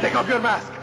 take off your mask.